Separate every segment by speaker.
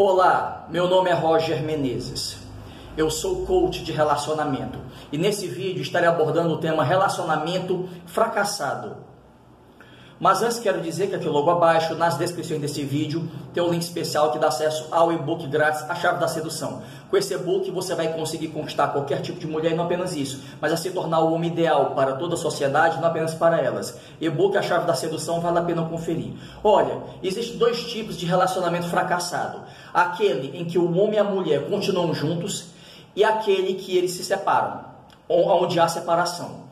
Speaker 1: Olá, meu nome é Roger Menezes. Eu sou coach de relacionamento e nesse vídeo estarei abordando o tema relacionamento fracassado. Mas antes quero dizer que aqui logo abaixo, nas descrições desse vídeo, tem um link especial que dá acesso ao e-book grátis A Chave da Sedução. Com esse e-book você vai conseguir conquistar qualquer tipo de mulher e não apenas isso, mas a se tornar o homem ideal para toda a sociedade, não apenas para elas. E-book A Chave da Sedução vale a pena conferir. Olha, existem dois tipos de relacionamento fracassado. Aquele em que o homem e a mulher continuam juntos e aquele que eles se separam, onde há separação.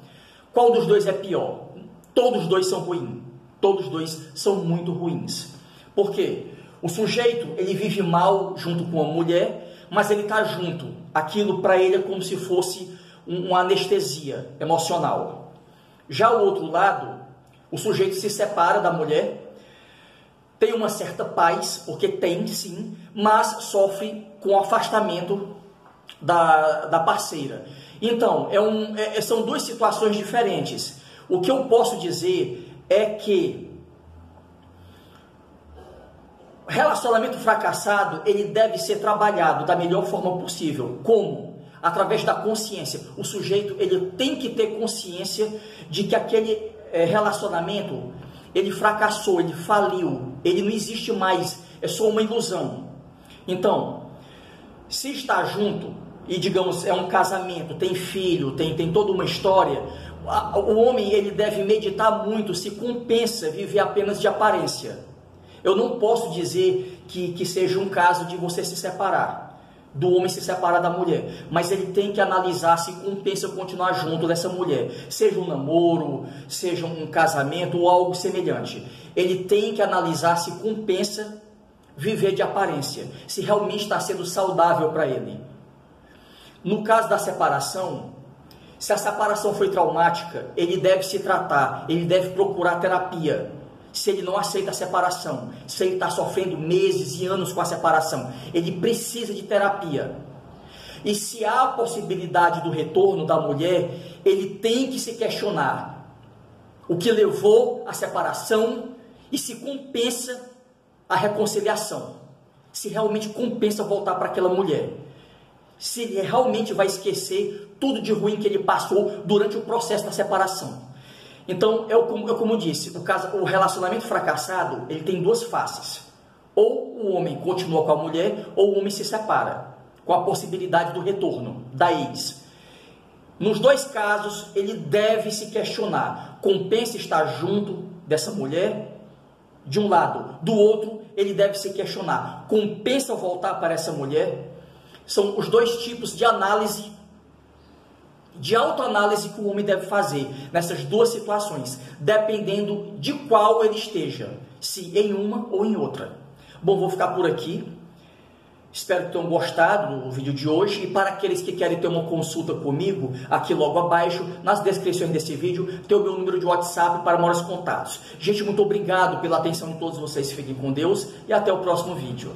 Speaker 1: Qual dos dois é pior? Todos os dois são ruins. Todos dois são muito ruins. Por quê? O sujeito, ele vive mal junto com a mulher, mas ele está junto. Aquilo para ele é como se fosse uma anestesia emocional. Já o outro lado, o sujeito se separa da mulher, tem uma certa paz, porque tem sim, mas sofre com o afastamento da, da parceira. Então, é um, é, são duas situações diferentes. O que eu posso dizer é que relacionamento fracassado ele deve ser trabalhado da melhor forma possível. Como? Através da consciência. O sujeito ele tem que ter consciência de que aquele é, relacionamento ele fracassou, ele faliu, ele não existe mais, é só uma ilusão. Então, se está junto e digamos é um casamento, tem filho, tem, tem toda uma história, o homem ele deve meditar muito se compensa viver apenas de aparência. Eu não posso dizer que, que seja um caso de você se separar, do homem se separar da mulher, mas ele tem que analisar se compensa continuar junto dessa mulher, seja um namoro, seja um casamento ou algo semelhante. Ele tem que analisar se compensa viver de aparência, se realmente está sendo saudável para ele. No caso da separação, se a separação foi traumática, ele deve se tratar, ele deve procurar terapia. Se ele não aceita a separação, se ele está sofrendo meses e anos com a separação, ele precisa de terapia. E se há a possibilidade do retorno da mulher, ele tem que se questionar o que levou à separação e se compensa a reconciliação. Se realmente compensa voltar para aquela mulher se ele realmente vai esquecer tudo de ruim que ele passou durante o processo da separação. Então, eu como, eu como disse, o, caso, o relacionamento fracassado ele tem duas faces. Ou o homem continua com a mulher, ou o homem se separa, com a possibilidade do retorno da ex. Nos dois casos, ele deve se questionar: compensa estar junto dessa mulher? De um lado, do outro, ele deve se questionar: compensa voltar para essa mulher? São os dois tipos de análise, de autoanálise que o homem deve fazer nessas duas situações, dependendo de qual ele esteja, se em uma ou em outra. Bom, vou ficar por aqui. Espero que tenham gostado do vídeo de hoje e para aqueles que querem ter uma consulta comigo, aqui logo abaixo, nas descrições desse vídeo, tem o meu número de WhatsApp para maiores contatos. Gente, muito obrigado pela atenção de todos vocês, fiquem com Deus e até o próximo vídeo.